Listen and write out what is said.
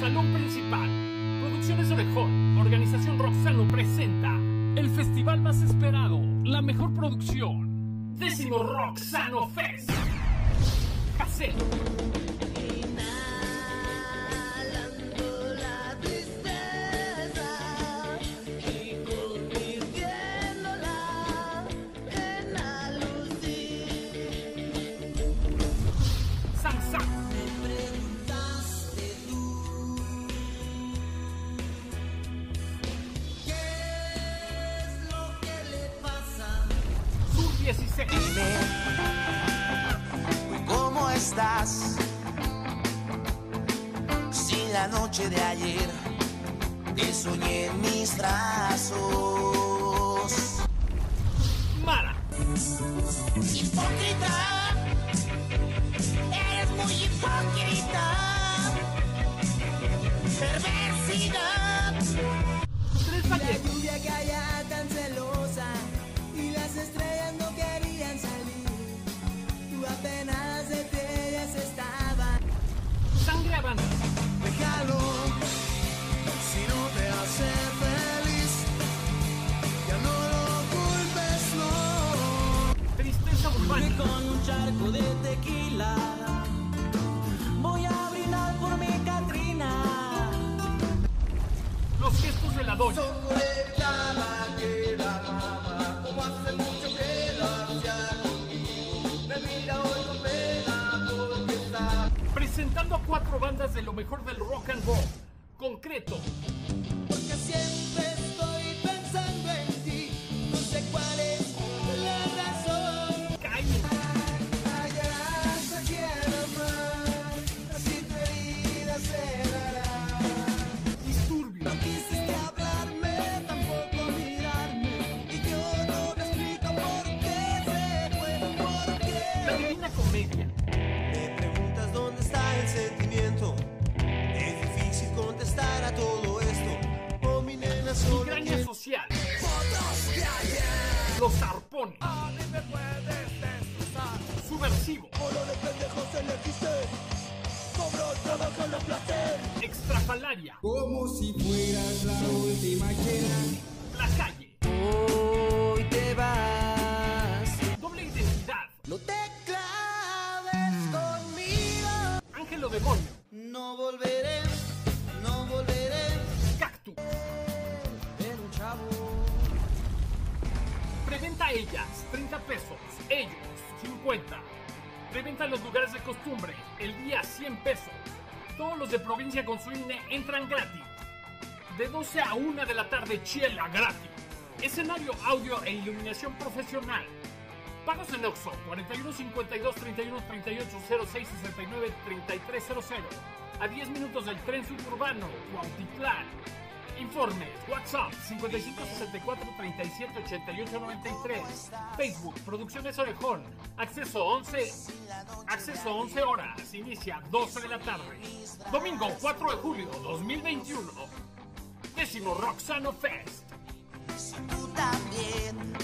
salón principal. Producciones Orejón, Organización Roxano presenta el festival más esperado, la mejor producción. Décimo Roxano Fest. Casero. 16. ¿Cómo estás? Si la noche de ayer te soñé en mis brazos. Mara. Hipócrita, eres muy hipócrita. Perversidad. Tres La charco de tequila. Voy a brindar por mi Catrina. Los gestos de la doña. Presentando a cuatro bandas de lo mejor del rock and roll. Concreto. Porque siempre La. Divina Comedia. Me preguntas dónde está el sentimiento. Es difícil contestar a todo esto. Oh, mi nena, solo Migraña quiero- social. Los arpones. Subversivo. Extrafalaria. Como si fueras la última llena. La calle. Demonio. No volveré, no volveré. Cactus. Era un chavo. Preventa ellas, 30 pesos. Ellos, 50. Preventa en los lugares de costumbre, el día 100 pesos. Todos los de provincia con su INE entran gratis. De 12 a 1 de la tarde, Chiela gratis. Escenario, audio e iluminación profesional. Pagos en Oxxo, 41 52 31 38 06 69 3300. A 10 minutos del tren suburbano, Cuautitlán. Informes, WhatsApp 55 64 37 88 93. Facebook, Producciones Orejón. Acceso 11. Acceso 11 horas. Inicia 12 de la tarde. Domingo 4 de julio 2021. Décimo Roxano Fest. Tú también